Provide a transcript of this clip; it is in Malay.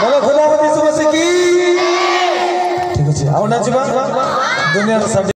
खुदा की ठीक है आओ नाचवा दुनिया